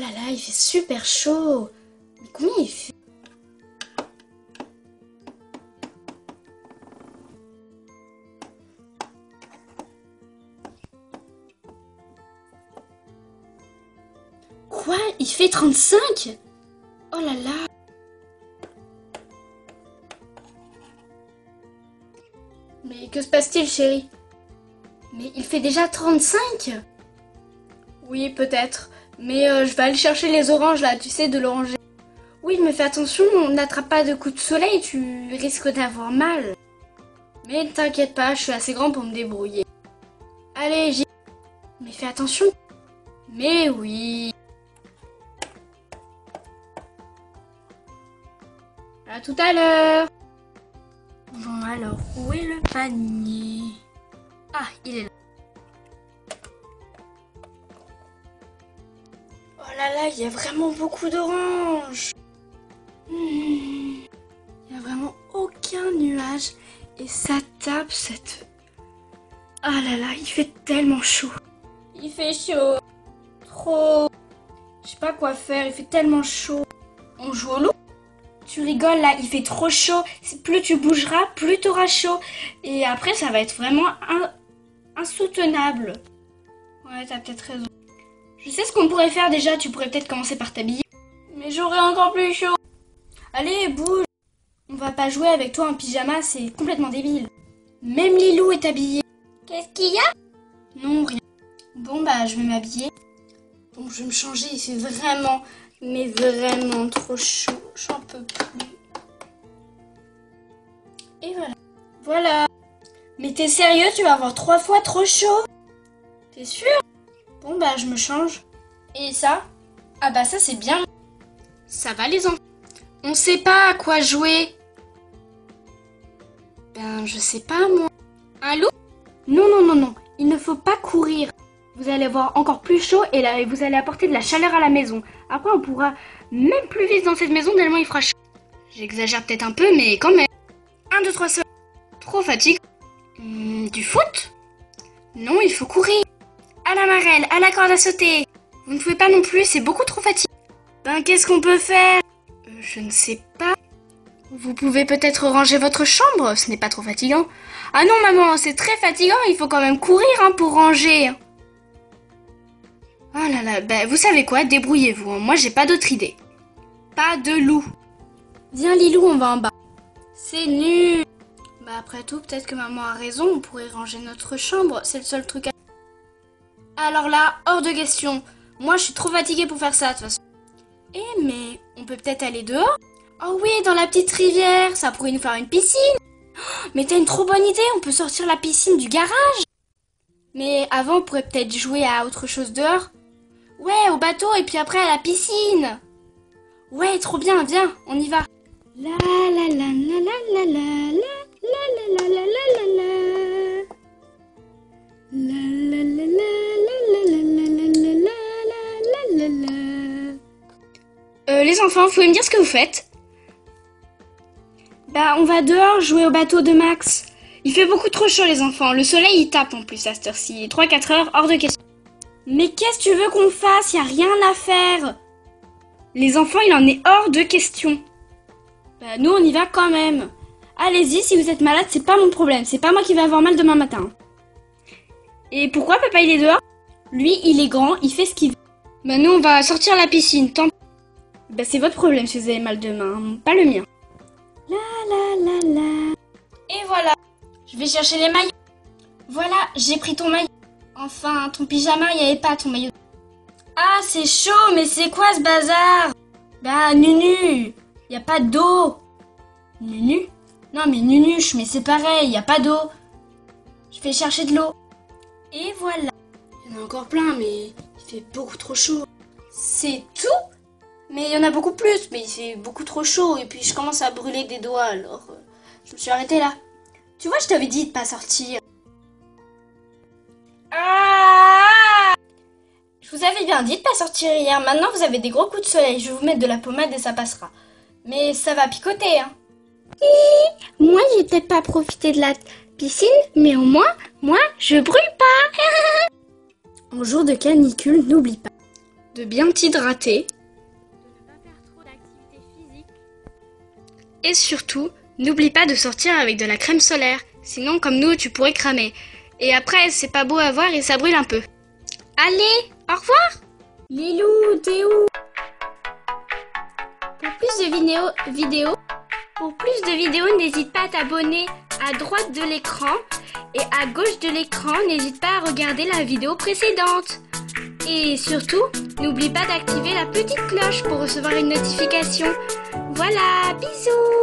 là là, il fait super chaud. Mais combien il fait? Quoi? Il fait 35 Oh là là! Mais que se passe-t-il, chérie? Mais il fait déjà 35 Oui, peut-être. Mais euh, je vais aller chercher les oranges là, tu sais, de l'oranger. Oui, mais fais attention, on n'attrape pas de coups de soleil, tu risques d'avoir mal. Mais ne t'inquiète pas, je suis assez grand pour me débrouiller. Allez, j'y... Mais fais attention. Mais oui. À tout à l'heure. Bon alors, où est le panier? Ah, il est là. Il y a vraiment beaucoup d'oranges. Hmm, Il n'y a vraiment aucun nuage et ça tape cette... Ah là là, il fait tellement chaud. Il fait chaud. Trop. Je sais pas quoi faire, il fait tellement chaud. On joue au loup tu rigoles là, il fait trop chaud. Plus tu bougeras, plus tu auras chaud. Et après, ça va être vraiment in- insoutenable. Ouais, t'as peut-être raison. Je sais ce qu'on pourrait faire déjà. Tu pourrais peut-être commencer par t'habiller. Mais j'aurais encore plus chaud. Allez, bouge. On va pas jouer avec toi en pyjama, c'est complètement débile. Même Lilou est habillée. Qu'est-ce qu'il y a? Non, rien. Bon, bah, je vais m'habiller. Bon, je vais me changer, il fait vraiment, mais vraiment trop chaud. J'en peux plus. Et voilà. Voilà. Mais t'es sérieux, tu vas avoir trois fois trop chaud T'es sûr? Bon, bah, je me change. Et ça? Ah, bah, ça, c'est bien. Ça va, les enfants On sait pas à quoi jouer. Ben, je sais pas, moi. Un loup Non, non, non, non. Il ne faut pas courir. Vous allez avoir encore plus chaud et là, vous allez apporter de la chaleur à la maison. Après, on pourra même plus vite dans cette maison tellement il fera chaud. J'exagère peut-être un peu, mais quand même. 1, 2, 3, seul. Trop fatigué. Hmm, du foot? Non, il faut courir. À la marelle, à la corde à sauter. Vous ne pouvez pas non plus, c'est beaucoup trop fatigué. Ben, qu'est-ce qu'on peut faire? Euh, Je ne sais pas. Vous pouvez peut-être ranger votre chambre, ce n'est pas trop fatigant. Ah non, maman, c'est très fatigant, il faut quand même courir hein, pour ranger. Oh là là, ben vous savez quoi, débrouillez-vous, hein. moi j'ai pas d'autre idée. Pas de loup. Viens Lilou, on va en bas. C'est nul. Bah après tout, peut-être que maman a raison, on pourrait ranger notre chambre, c'est le seul truc à... Alors là, hors de question. Moi je suis trop fatiguée pour faire ça de toute façon. Eh mais, on peut peut-être aller dehors Oh oui, dans la petite rivière, ça pourrait nous faire une piscine. Oh, Mais t'as une trop bonne idée, on peut sortir la piscine du garage. Mais avant, on pourrait peut-être jouer à autre chose dehors. Ouais, au bateau et puis après à la piscine. Ouais, trop bien, viens, on y va. La la la la la la la la la la la la la la. La Euh, les enfants, vous pouvez me dire ce que vous faites Bah, on va dehors jouer au bateau de Max. Il fait beaucoup trop chaud, les enfants. Le soleil, il tape en plus à cette heure-ci. 3-4 heures, hors de question. Mais qu'est-ce que tu veux qu'on fasse? Y a rien à faire. Les enfants, il en est hors de question. Bah, nous, on y va quand même. Allez-y, si vous êtes malade, c'est pas mon problème. C'est pas moi qui vais avoir mal demain matin. Et pourquoi papa, il est dehors? Lui, il est grand, il fait ce qu'il veut. Bah, nous, on va sortir la piscine. Tant bah, c'est votre problème si vous avez mal demain, pas le mien. La la la la. Et voilà. Je vais chercher les maillots. Voilà, j'ai pris ton maillot. Enfin, ton pyjama, il n'y avait pas ton maillot. Ah, c'est chaud, mais c'est quoi ce bazar? Bah, Nunu, il a pas d'eau. Nunu? Non, mais Nunuche, mais c'est pareil, il a pas d'eau. Je vais chercher de l'eau. Et voilà. Il y en a encore plein, mais il fait beaucoup trop chaud. C'est tout? Mais il y en a beaucoup plus, mais il fait beaucoup trop chaud et puis je commence à brûler des doigts alors euh, je me suis arrêtée là. Tu vois, je t'avais dit de pas sortir. Ah je vous avais bien dit de pas sortir hier. Maintenant, vous avez des gros coups de soleil. Je vais vous mettre de la pommade et ça passera. Mais ça va picoter, hein. Moi, j'ai peut-être pas profité de la piscine, mais au moins, moi, je brûle pas. en jour de canicule, n'oublie pas de bien t'hydrater, Et surtout, n'oublie pas de sortir avec de la crème solaire, sinon comme nous tu pourrais cramer. Et après, c'est pas beau à voir et ça brûle un peu. Allez, au revoir Lilou, t'es où? Pour plus de vidéos, pour plus de vidéos, n'hésite pas à t'abonner à droite de l'écran et à gauche de l'écran, n'hésite pas à regarder la vidéo précédente. Et surtout, n'oublie pas d'activer la petite cloche pour recevoir une notification. Voilà, bisous